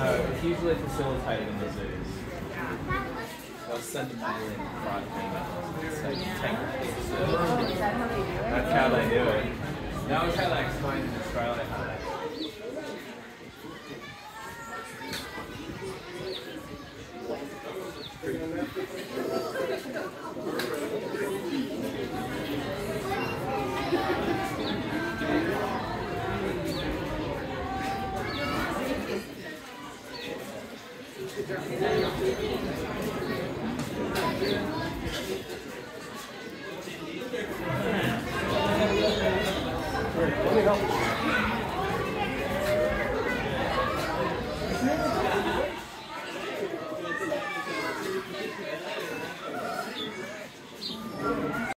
No, it's usually facilitated in the zoos. They'll send them in five females. So you take the pictures. That's how they do it. That was how they explained in Australia how they Let me help you.